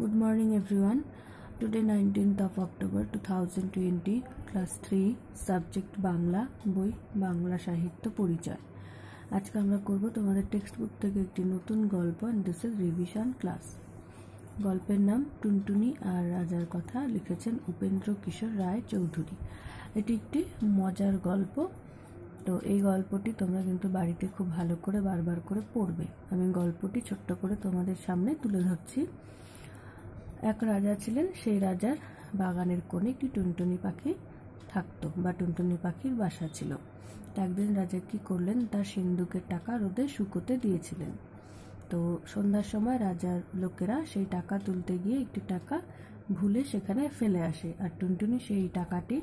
Good morning, everyone. Today, 19th of October 2020, class 3, subject Bangla বই বাংলা সাহিত্য পরিচয়। আজকে আমরা করব তোমাদের টেক্সট বুক থেকে একটি নতুন গল্প and this is revision class গল্পের নাম টুনটুনি আর রাজার কথা লিখেছেন উপেন্দ্র কিশোর রায় চৌধুরী। এটি একটি মজার গল্প। তো এই গল্পটি তোমরা কিন্তু বাড়িতে খুব ভালো করে বারবার করে পড়বে। আমি গল্পটি ছোট্ট করে তোমাদের সামনে তুলে ধরছি। এক রাজা ছিলেন, সেই রাজার বাগানের কোণে একটি টুনটুনি পাখি থাকতো বা টুনটুনি পাখির বাসা ছিল। একদিন রাজা কি করলেন, তার সিন্দুকের টাকা রোদে শুকোতে দিয়েছিলেন। তো সন্ধ্যার সময় রাজার লোকেরা সেই টাকা তুলতে গিয়ে একটি টাকা ভুলে সেখানে ফেলে আসে। আর টুনটুনি সেই টাকাটি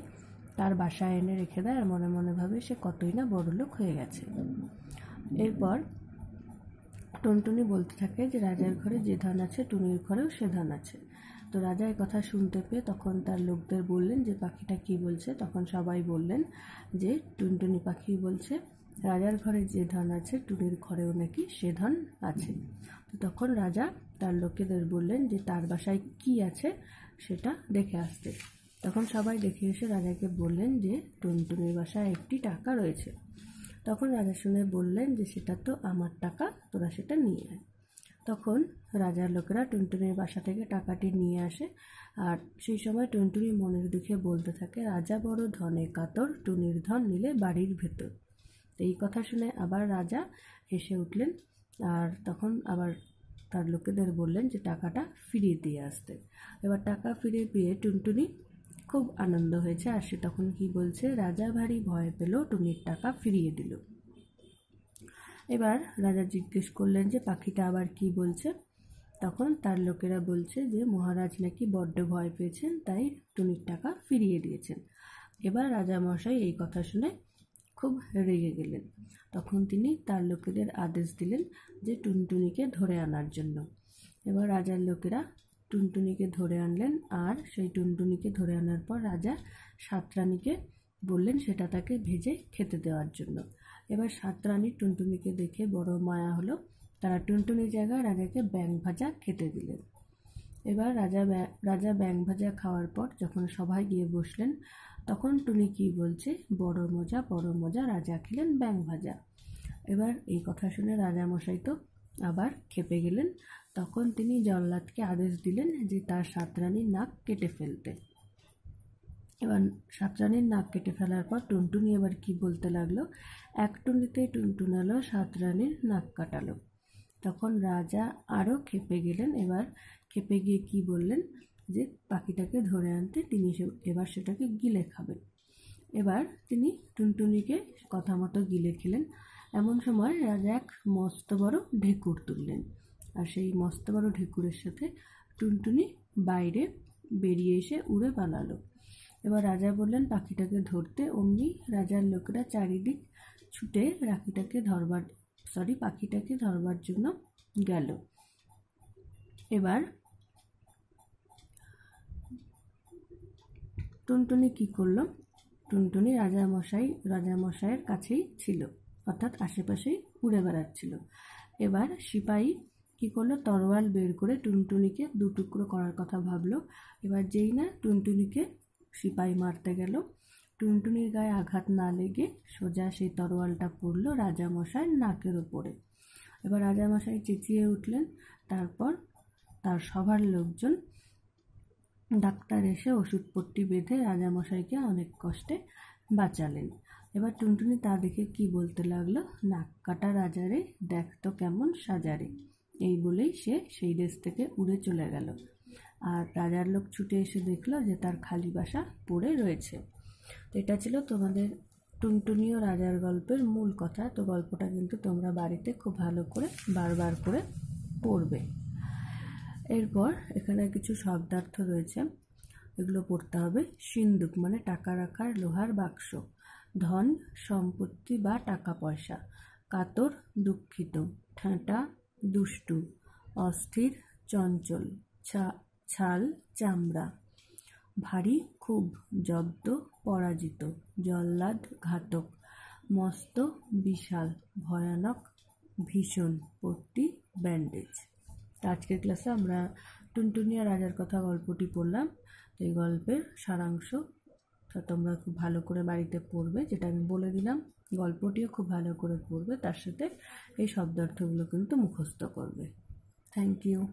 তার বাসায় এনে রেখে দেয় আর মনে মনে ভাবে সে কতই না বড়লোক হয়ে গেছে। এরপর টুনটুনি বলতে থাকে যে রাজার ঘরে যে ধান আছে টুনির ঘরেও সে ধান আছে। তো রাজা এই কথা শুনতে পেয়ে তখন তার লোকদের বললেন যে পাখিটা কি বলছে? তখন সবাই বললেন যে টুনটুনি পাখি বলছে, রাজার ঘরে যে ধান আছে টুনির ঘরেও নাকি সে ধান আছে। তো তখন রাজা তার লোকেদের বললেন যে তার বাসায় কি আছে সেটা দেখে আসতে। তখন সবাই দেখে এসে রাজাকে বললেন যে টুনটুনির বাসায় একটি টাকা রয়েছে। তখন রাজা শুনে বললেন যে, সেটা তো আমার টাকা, তোরা সেটা নিয়ে আয়। তখন রাজার লোকেরা টুনটুনির বাসা থেকে টাকাটি নিয়ে আসে। আর সেই সময় টুনটুনি মনের দুঃখে বলতে থাকে, রাজা বড় ধনে কাতর, টুনির ধন নিলে বাড়ির ভেতর। তো এই কথা শুনে আবার রাজা হেসে উঠলেন। আর তখন আবার তার লোকেদের বললেন যে, টাকাটা ফিরিয়ে দিয়ে আসতে। এবার টাকা ফিরিয়ে পেয়ে টুনটুনি খুব আনন্দ হয়েছে আর সে তখন কি বলছে, রাজা ভারী ভয় পেল, টুনির টাকা ফিরিয়ে দিল। এবার রাজা জিজ্ঞেস করলেন যে, পাখিটা আবার কি বলছে? তখন তার লোকেরা বলছে যে, মহারাজ নাকি বড্ড ভয় পেয়েছেন, তাই টুনির টাকা ফিরিয়ে দিয়েছেন। এবার রাজা মশাই এই কথা শুনে খুব রেগে গেলেন। তখন তিনি তার লোকেদের আদেশ দিলেন যে, টুনটুনিকে ধরে আনার জন্য। এবার রাজার লোকেরা টুনটুনিকে ধরে আনলেন আর সেই টুনটুনিকে ধরে আনার পর রাজা সাতরানীকে বললেন সেটা তাকে ভেজে খেতে দেওয়ার জন্য। এবার সাতরানী টুনটুনিকে দেখে বড় মায়া হলো। তারা টুনটুনির জায়গায় রাজাকে ব্যাং ভাজা খেতে দিলেন। এবার রাজা রাজা ব্যাং ভাজা খাওয়ার পর যখন সবাই গিয়ে বসলেন, তখন টুনি কি বলছে? বড় মজা বড় মজা, রাজা খেলেন ব্যাং ভাজা। এবার এই কথা শুনে রাজামশাই তো আবার খেপে গেলেন। তখন তিনি জল্লাদকে আদেশ দিলেন যে তার সাতরানির নাক কেটে ফেলতে। এবার সাতরানির নাক কেটে ফেলার পর টুনটুনি এবার কি বলতে লাগল? এক টুনিতেই টুনটুনালো সাতরানির নাক কাটালো। তখন রাজা আরও খেপে গেলেন, এবার খেপে গিয়ে কি বললেন? যে পাখিটাকে ধরে আনতে তিনি এবার সেটাকে গিলে খাবেন। এবার তিনি টুনটুনিকে কথা মতো গিলে খেলেন। এমন সময় রাজা এক মস্ত বড় ঢেকুর তুললেন। আর সেই মস্ত বড় ঢেকুরের সাথে টুনটুনি বাইরে বেরিয়ে এসে উড়ে পালালো। এবার রাজা বললেন, পাখিটাকে ধরতে অমনি রাজার লোকেরা চারিদিক ছুটে রাখিটাকে ধরবার সরি পাখিটাকে ধরবার জন্য গেল। এবার টুনটুনি কি করল? টুনটুনি রাজামশাই, রাজামশাইয়ের কাছেই ছিল, অর্থাৎ আশেপাশেই উড়ে বেড়াচ্ছিল। এবার সিপাহী কি করল? তরোয়াল বের করে টুনটুনিকে দু টুকরো করার কথা ভাবলো। এবার যেই না টুনটুনিকে সিপাহী মারতে গেল, টুনটুনির গায়ে আঘাত না লেগে সোজা সেই তরোয়ালটা পড়ল রাজামশাইয়ের নাকের ওপরে। এবার রাজামশাই চেঁচিয়ে উঠলেন, তারপর তার সবার লোকজন ডাক্তার এসে ওষুধপট্টি বেঁধে রাজামশাইকে অনেক কষ্টে বাঁচালেন। এবার টুনটুনি তা দেখে কি বলতে লাগল? নাক কাটা রাজারে, দেখ তো কেমন সাজারে। এই বলেই সে সেই দেশ থেকে উড়ে চলে গেল। আর রাজার লোক ছুটে এসে দেখল যে তার খালি বাসা পড়ে রয়েছে। তো এটা ছিল তোমাদের টুনটুনিও রাজার গল্পের মূল কথা। তো গল্পটা কিন্তু তোমরা বাড়িতে খুব ভালো করে বারবার করে পড়বে। এরপর এখানে কিছু শব্দার্থ রয়েছে। এগুলো পড়তে হবে। সিন্দুক মানে টাকা রাখার লোহার বাক্স। ধন, সম্পত্তি বা টাকা পয়সা। কাতর, দুঃখিত। ঠাঁটা দুষ্টু, অস্থির, চঞ্চল ছাল, চামড়া। ভারী খুব জব্দ, পরাজিত, জল্লাদ ঘাতক, মস্ত, বিশাল, ভয়ানক, ভীষণ, পট্টি, ব্যান্ডেজ। আজকের ক্লাসে আমরা টুনটুনিয়া রাজার কথা গল্পটি পড়লাম। এই গল্পের সারাংশ তা তোমরা খুব ভালো করে বাড়িতে পড়বে, যেটা আমি বলে দিলাম। গল্পটিও খুব ভালো করে পড়বে, তার সাথে এই শব্দার্থগুলো কিন্তু মুখস্থ করবে। Thank you